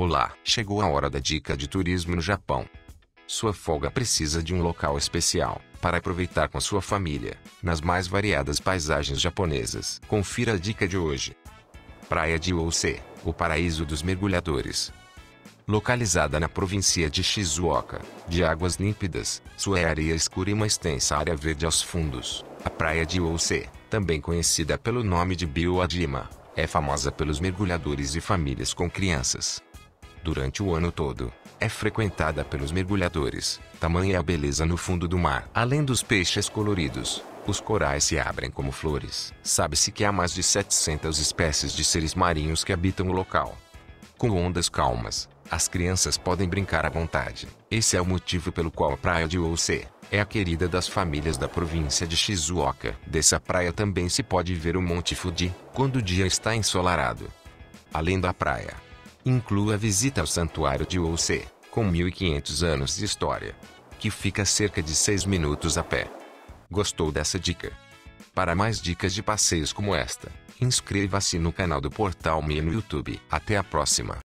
Olá, chegou a hora da dica de turismo no Japão. Sua folga precisa de um local especial para aproveitar com sua família, nas mais variadas paisagens japonesas. Confira a dica de hoje. Praia de Ouse, o paraíso dos mergulhadores. Localizada na província de Shizuoka, de águas límpidas, sua areia escura e uma extensa área verde aos fundos, a praia de Ouse, também conhecida pelo nome de Biwajima, é famosa pelos mergulhadores e famílias com crianças. Durante o ano todo, é frequentada pelos mergulhadores, tamanha é a beleza no fundo do mar. Além dos peixes coloridos, os corais se abrem como flores. Sabe-se que há mais de 700 espécies de seres marinhos que habitam o local. Com ondas calmas, as crianças podem brincar à vontade. Esse é o motivo pelo qual a praia de Ouse é a querida das famílias da província de Shizuoka. Dessa praia também se pode ver o Monte Fuji, quando o dia está ensolarado. Além da praia, inclua a visita ao Santuário de Ouse, com 1500 anos de história, que fica cerca de 6 minutos a pé. Gostou dessa dica? Para mais dicas de passeios como esta, inscreva-se no canal do Portal Me no YouTube. Até a próxima!